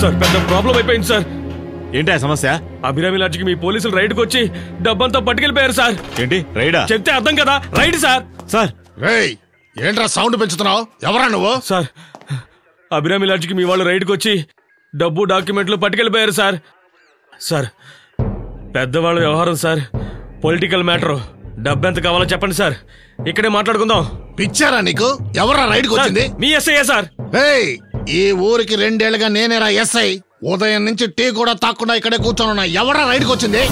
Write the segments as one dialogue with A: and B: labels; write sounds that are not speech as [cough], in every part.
A: Sir పెద్ద problem అయిపోయింది sir.
B: ఏంటి సమస్య?
A: అభిరామి లాడ్జికి మీ పోలీసులు రైడ్కి వచ్చి డబ్బంతా పట్టుకెళ్ళిపోయారు సార్.
B: ఏంటి? రైడా?
A: చెప్తే అర్థం కదా? Raid sir.
B: సార్.
C: రేయ్ ఏంట్రా సౌండ్ పెంచుతున్నావు? ఎవరా నువ్వు?
A: సార్ అభిరామి లాడ్జికి మీ వాళ్ళు రైడ్కి వచ్చి డబ్బు డాక్యుమెంట్లు పట్టుకెళ్ళిపోయారు సార్. సార్ పెద్దవాళ్ళ వ్యవహారం సార్. Political matter. డబ్బు ఎంత కావాలో చెప్పండి సార్. ఇక్కడే మాట్లాడుకుందాం.
C: పిచ్చారా నీకు? ఎవరా రైడ్కి
A: సార్,
C: వచ్చింది?
A: మీ ఎస్ఐ సార్?
C: ఈ ఊరికి రెండేళ్ళుగా నేనేరా ఎస్ఐ. ఉదయం నుంచి టీ కూడా తాకుండా ఇక్కడే కూర్చొని ఉన్నా ఎవరా రైడ్కి వచ్చింది?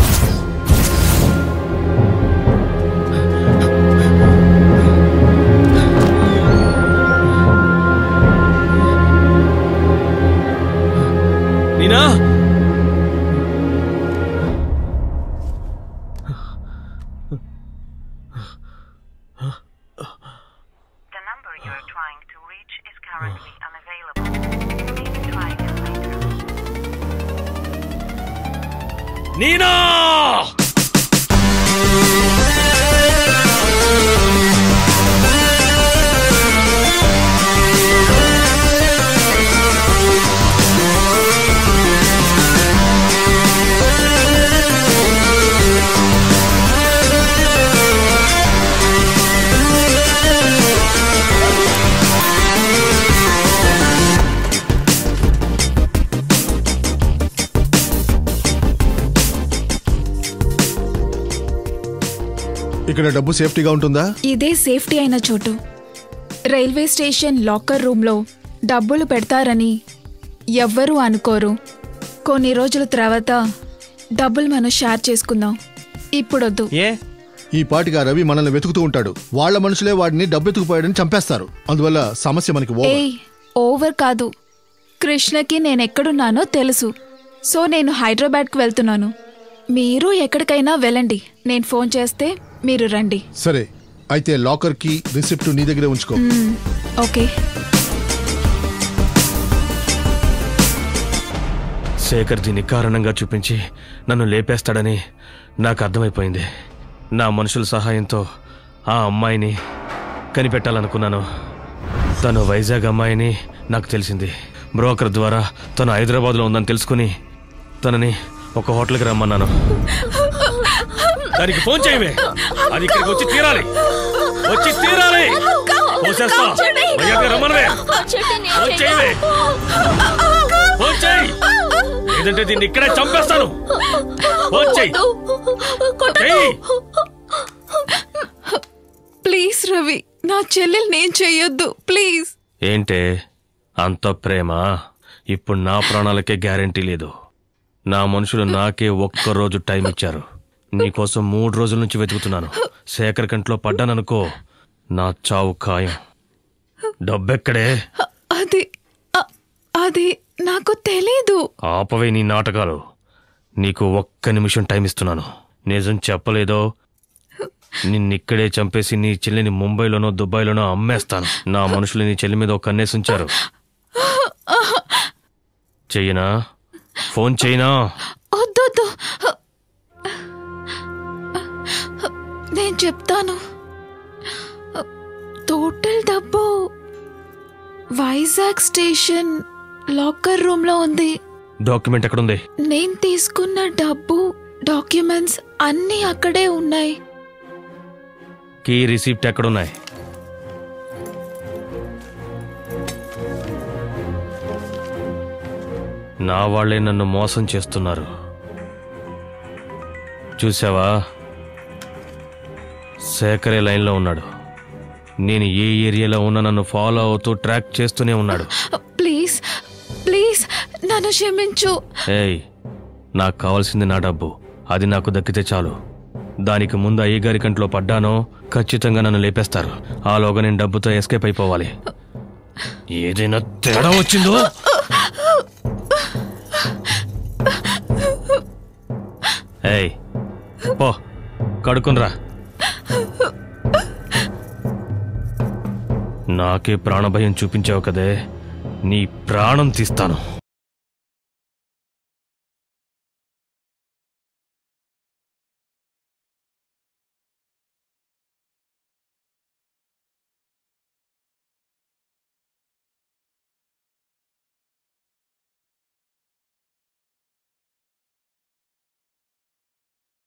D: Later.
A: నీనా
E: ఇక్కడ డబ్బు సేఫ్టీగా ఉంటుందా?
F: ఇదే సేఫ్టీ అయిన చోటు. రైల్వే స్టేషన్ లాకర్ రూమ్లో డబ్బులు పెడతారని ఎవ్వరూ అనుకోరు. కొన్ని రోజుల తర్వాత డబ్బులు మనం షేర్ చేసుకుందాం. ఇప్పుడొద్దు.
B: ఏ?
E: ఈ పాటిగా రవి మనల్ని వెతుకుతూ ఉంటాడు. వాళ్ళ మనుషులే వాడిని డబ్బు ఎత్తుకుపోయాడని చంపేస్తారు. అందువల్ల సమస్య మనకి ఓవర్.
F: ఏయ్ ఓవర్ కాదు. కృష్ణకి నేనెక్కడున్నానో తెలుసు. సో నేను హైదరాబాద్కి వెళ్తున్నాను. మీరు ఎక్కడికైనా వెళ్ళండి. నేను ఫోన్ చేస్తే మీరు రండి.
E: సరే అయితే లాకర్కి రిసిప్ట్ నీ దగ్గరే ఉంచుకో.
F: ఓకే.
A: శేఖర్ దీన్ని కారణంగా చూపించి నన్ను లేపేస్తాడని నాకు అర్థమైపోయింది. నా మనుషుల సహాయంతో ఆ అమ్మాయిని కనిపెట్టాలనుకున్నాను. తను వైజాగ్ అమ్మాయిని నాకు తెలిసింది. బ్రోకర్ ద్వారా తను హైదరాబాద్లో ఉందని తెలుసుకుని తనని ఒక హోటల్కి రమ్మన్నాను. [laughs] దానికి ఫోన్ చేయవే. అది ఇక్కడికి వచ్చి తీరాలి. వచ్చి తీరాలి. పోసేస్తా. మర్యాదగా రమ్మనవే. ఫోన్ చేయవే. ఫోన్ చేయి. లేదంటే దీన్ని ఇక్కడే చంపేస్తాను. ఫోన్ చేయి. చెయ్యి.
F: ప్లీజ్ రవి నా చెల్లెలు నేను చెయ్యొద్దు ప్లీజ్.
A: ఏంటే? అంత ప్రేమ? ఇప్పుడు నా ప్రాణాలకే గ్యారెంటీ లేదు. నా మనుషులు నాకే ఒక్క రోజు టైం ఇచ్చారు. నీకోసం మూడు రోజుల నుంచి వెతుకుతున్నాను. శేఖర్ కంట్లో పడ్డాననుకో నా చావు ఖాయం. డబ్బెక్కడే?
F: అది అది నాకు తెలీదు.
A: ఆపవే నీ నాటకాలు. నీకు ఒక్క నిమిషం టైం ఇస్తున్నాను. నిజం చెప్పలేదో? నిన్నిక్కడే చంపేసి నీ చెల్లిని ముంబైలోనో దుబాయ్లోనో అమ్మేస్తాను. నా మనుషులు నీ చెల్లి మీద ఒక కన్నేసి ఉంచారు చెయ్యనా? ఫోన్ చేయనా
F: నేను చెప్తాను. టోటల్ డబ్బు వైజాగ్ స్టేషన్ లాకర్ రూమ్లో ఉంది.
A: డాక్యుమెంట్ ఎక్కడుంది?
F: నేను తీసుకున్న డబ్బు డాక్యుమెంట్స్ అన్నీ అక్కడే ఉన్నాయి.
A: కీ రిసీప్ట్ ఎక్కడున్నాయి? నా వాళ్ళే నన్ను మోసం చేస్తున్నారు. చూసావా? శేఖరే లైన్లో ఉన్నాడు. నేను ఏ ఏరియాలో ఉన్నా నన్ను ఫాలో అవుతూ ట్రాక్ చేస్తూనే ఉన్నాడు.
F: ప్లీజ్ ప్లీజ్ నన్ను క్షమించు.
A: ఏయ్ నాకు కావాల్సింది నా డబ్బు. అది నాకు దక్కితే చాలు. దానికి ముందు అయ్యగారి కంట్లో పడ్డానో ఖచ్చితంగా నన్ను లేపేస్తారు. ఆలోగా నేను డబ్బుతో ఎస్కేప్ అయిపోవాలి. ఏదైనా తేడా వచ్చిందో? ఏయ్ పో కడుకునరా నాకే ప్రాణభయం చూపించావు కదే. నీ ప్రాణం తీస్తాను.